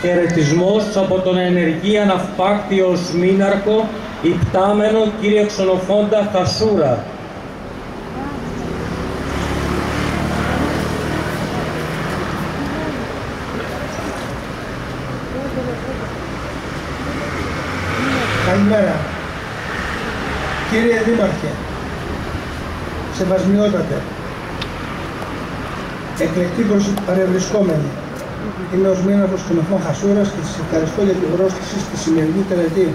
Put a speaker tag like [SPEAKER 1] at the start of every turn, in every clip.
[SPEAKER 1] Χαιρετισμός από τον ενεργή αναυπάκτιο Σμήναρχο, υπτάμενο κύριε Ξενοφόντα Χασούρα.
[SPEAKER 2] Καλημέρα. Κύριε Δήμαρχε, σεβασμιότατε, εκλεκτή παρευρισκόμενοι, Είμαι ο Σμήναρχος Ξενοφών Χασούρας και σας ευχαριστώ για την πρόσκληση στη σημερινή τελετή.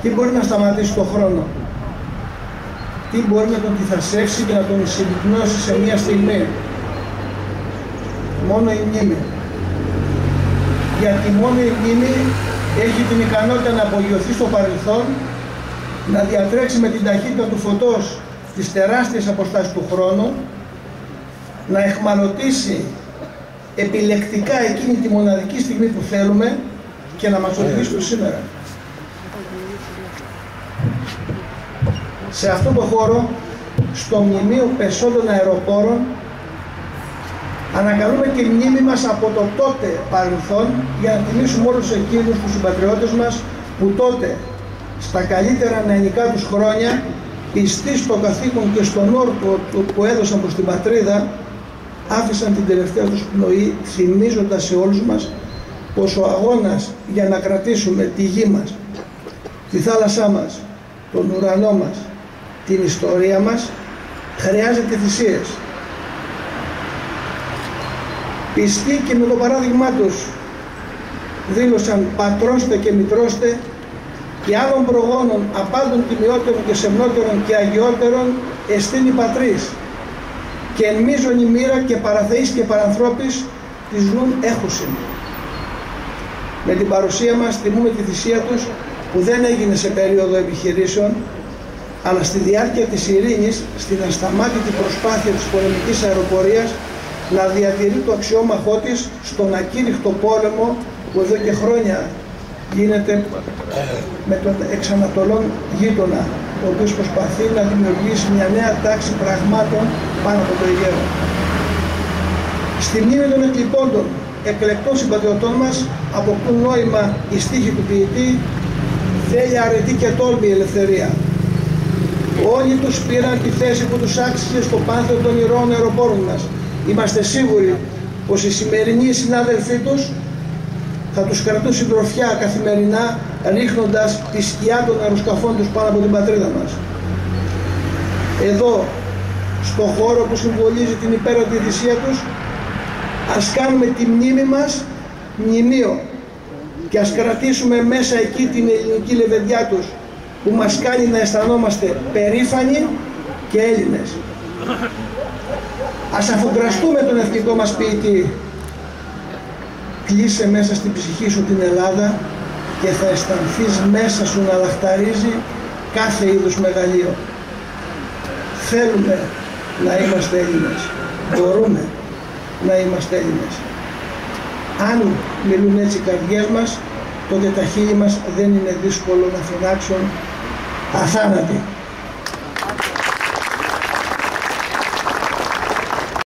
[SPEAKER 2] Τι μπορεί να σταματήσει τον χρόνο, τι μπορεί να τον τυθασεύσει και να τον συμπυκνώσει σε μία στιγμή; Μόνο η μνήμη. Γιατί μόνο η μνήμη έχει την ικανότητα να απογειωθεί στο παρελθόν, να διατρέξει με την ταχύτητα του φωτός τις τεράστιες αποστάσεις του χρόνου να εχμαλωτήσει επιλεκτικά εκείνη τη μοναδική στιγμή που θέλουμε και να μας οδηγήσει στο σήμερα. Σε αυτό το χώρο, στο μνημείο πεσόντων αεροπόρων, ανακαλούμε τη μνήμη μας από το τότε παρελθόν για να τιμήσουμε όλους εκείνους τους συμπατριώτες μας που τότε, στα καλύτερα νεανικά τους χρόνια, πιστοί στο καθήκον και στον όρκο που έδωσαν προς την πατρίδα, άφησαν την τελευταία τους πνοή θυμίζοντας σε όλους μας πως ο αγώνας για να κρατήσουμε τη γη μας, τη θάλασσά μας, τον ουρανό μας, την ιστορία μας χρειάζεται θυσίες. Πιστοί και με το παράδειγμά τους δήλωσαν πατρώστε και μητρώστε και άλλων προγόνων απάντων τιμιότερων και σεμνότερων και αγιότερων εστίνει πατρίς και εν μίζωνη μοίρα και παραθεής και παρανθρώπης της νουν έχουσιν. Με την παρουσία μας τιμούμε τη θυσία τους που δεν έγινε σε περίοδο επιχειρήσεων αλλά στη διάρκεια της ειρήνης, στην ασταμάτητη προσπάθεια της πολεμικής αεροπορίας να διατηρεί το αξιόμαχό της στον ακήρυχτο πόλεμο που εδώ και χρόνια γίνεται με τον εξανατολών γείτονα ο οποίος προσπαθεί να δημιουργήσει μια νέα τάξη πραγμάτων πάνω από το Αιγαίο. Στη μνήμη των εκλειπώντων, εκλεκτών συμπατριωτών μας, αποκτούν νόημα η στίχη του ποιητή, θέλει αρετή και τόλμη η ελευθερία. Όλοι τους πήραν τη θέση που τους άξιζε στο πάνθεο των ηρώων αεροπόρων μας. Είμαστε σίγουροι πως οι σημερινοί συνάδελφοί τους θα τους κρατούν συντροφιά καθημερινά ρίχνοντας τη σκιά των αεροσκαφών τους πάνω από την πατρίδα μας. Εδώ, στο χώρο που συμβολίζει την υπέραντη θυσία τους, ας κάνουμε τη μνήμη μας μνημείο και ας κρατήσουμε μέσα εκεί την ελληνική λεβεδιά τους που μας κάνει να αισθανόμαστε περήφανοι και Έλληνες. Ας αφογκραστούμε τον εθνικό μας ποιητή κλείσε μέσα στην ψυχή σου την Ελλάδα και θα αισθανθείς μέσα σου να λαχταρίζει κάθε είδους μεγαλείο. Θέλουμε να είμαστε Έλληνες. Μπορούμε να είμαστε Έλληνες. Αν μιλούν έτσι οι καρδιές μας, τότε τα χείλη μας δεν είναι δύσκολο να φωνάξουν αθάνατοι.